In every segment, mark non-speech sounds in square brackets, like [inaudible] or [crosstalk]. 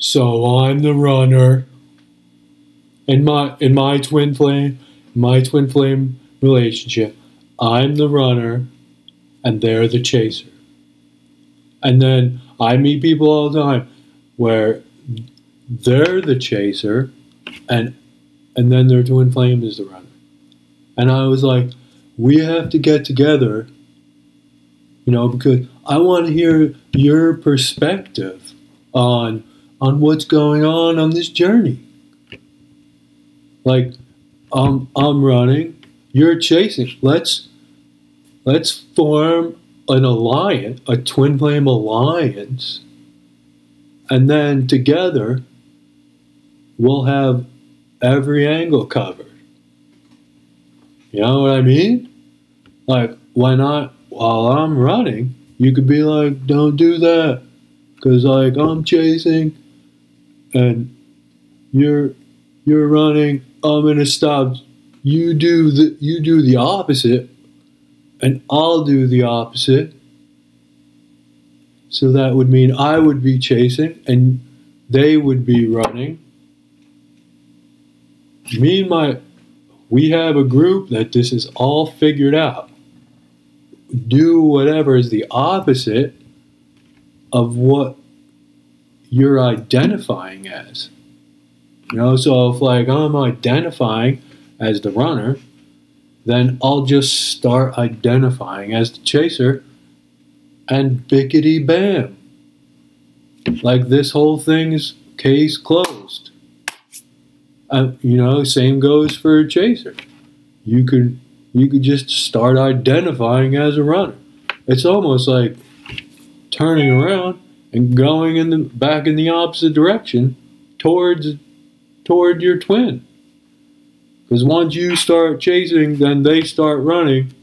So I'm the runner. In my in my twin flame, my twin flame relationship, I'm the runner and they're the chaser. And then I meet people all the time where they're the chaser and and then their twin flame is the runner. And I was like, we have to get together, you know, because I want to hear your perspective on on what's going on on this journey. Like, um, I'm running, you're chasing. Let's let's form an alliance, a twin flame alliance, and then together we'll have every angle covered. You know what I mean? Like, why not? While I'm running, you could be like, don't do that. Because, like, I'm chasing and you're you're running i'm to stop. You do the you do the opposite and i'll do the opposite. So that would mean i would be chasing and they would be running. Me and my we have a group that this is all figured out. Do whatever is the opposite of what you're identifying as. You know, so if like I'm identifying as the runner, then I'll just start identifying as the chaser and bickety bam. Like this whole thing is case closed. Uh, you know, same goes for a chaser. You could you could just start identifying as a runner. It's almost like turning around and going in the back in the opposite direction towards toward your twin. Because once you start chasing, then they start running,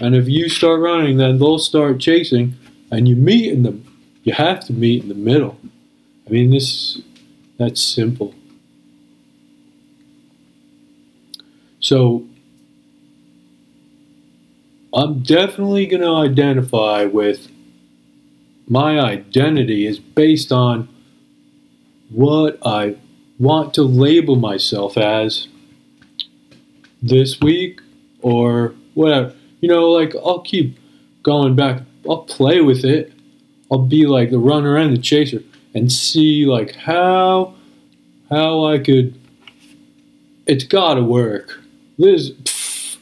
and if you start running, then they'll start chasing, and you meet in the you have to meet in the middle. I mean, this that's simple. So I'm definitely going to identify with my identity is based on what I want to label myself as this week or whatever. You know, like I'll keep going back. I'll play with it. I'll be like the runner and the chaser and see like how how I could it's gotta work. This pff,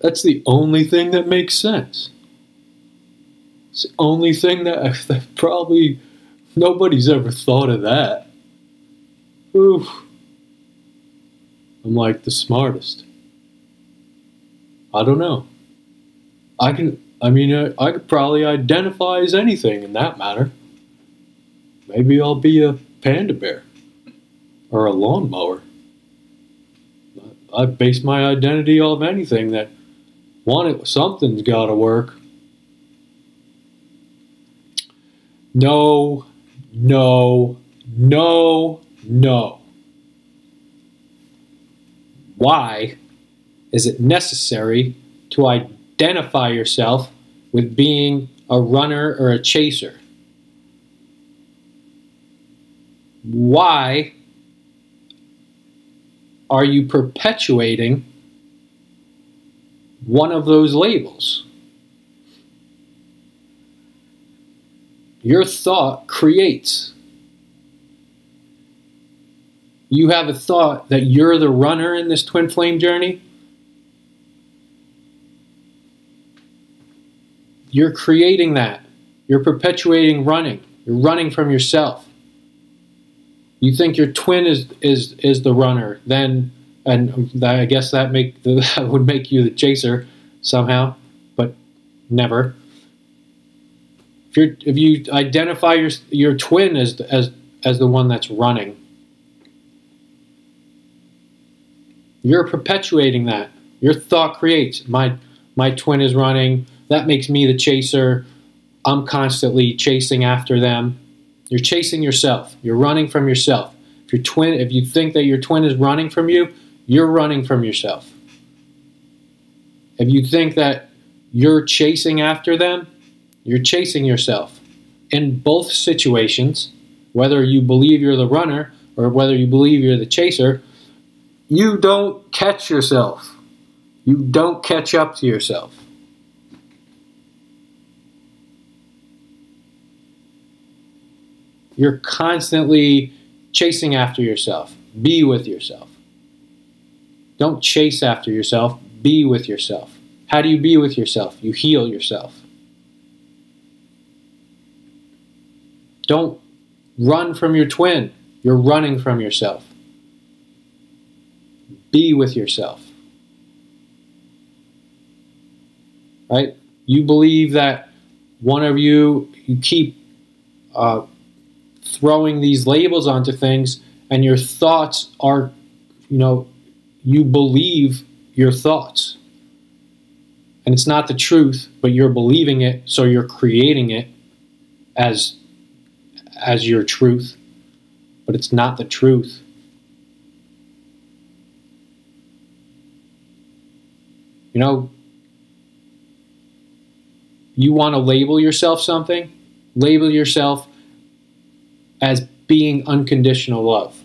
that's the only thing that makes sense. It's the only thing that, [laughs] that probably nobody's ever thought of that. Oof. I'm like the smartest. I don't know. I can, I mean, I, I could probably identify as anything in that matter. Maybe I'll be a panda bear or a lawnmower. I base my identity off anything that one, something's got to work. No, no, no, no. Why is it necessary to identify yourself with being a runner or a chaser? Why are you perpetuating one of those labels? Your thought creates. You have a thought that you're the runner in this twin flame journey. You're creating that. You're perpetuating running. You're running from yourself. You think your twin is is is the runner, then and I guess that make [laughs] that would make you the chaser somehow, but never if you if you identify your your twin as as as the one that's running, you're perpetuating that. Your thought creates my my twin is running. That makes me the chaser. I'm constantly chasing after them. You're chasing yourself. You're running from yourself. If your twin, if you think that your twin is running from you, you're running from yourself. If you think that you're chasing after them, you're chasing yourself. In both situations, whether you believe you're the runner or whether you believe you're the chaser, you don't catch yourself. You don't catch up to yourself. You're constantly chasing after yourself. Be with yourself. Don't chase after yourself. Be with yourself. How do you be with yourself? You heal yourself. Don't run from your twin. You're running from yourself. Be with yourself. Right? You believe that one of you, you keep uh, throwing these labels onto things, and your thoughts are, you know, you believe your thoughts. And it's not the truth, but you're believing it, so you're creating it as as your truth, but it's not the truth. You know, you want to label yourself something, label yourself as being unconditional love.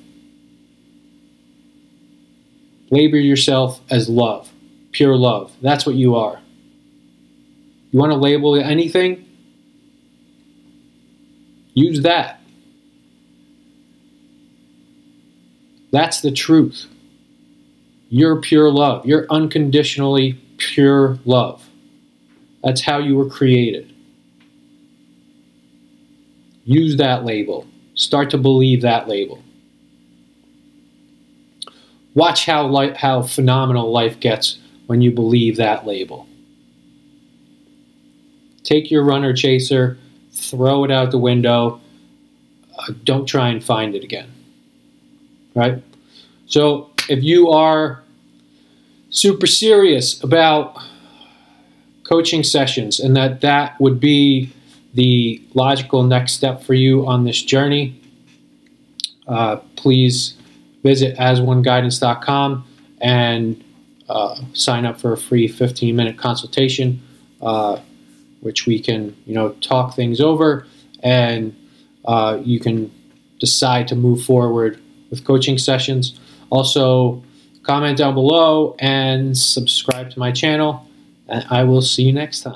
Label yourself as love, pure love. That's what you are. You want to label anything? Use that. That's the truth. You're pure love. You're unconditionally pure love. That's how you were created. Use that label. Start to believe that label. Watch how, life, how phenomenal life gets when you believe that label. Take your runner chaser, throw it out the window. Uh, don't try and find it again. Right? So if you are super serious about coaching sessions and that that would be the logical next step for you on this journey, uh, please visit asoneguidance.com and uh, sign up for a free 15 minute consultation, uh, which we can, you know, talk things over and uh, you can decide to move forward with coaching sessions. Also, comment down below and subscribe to my channel. And I will see you next time.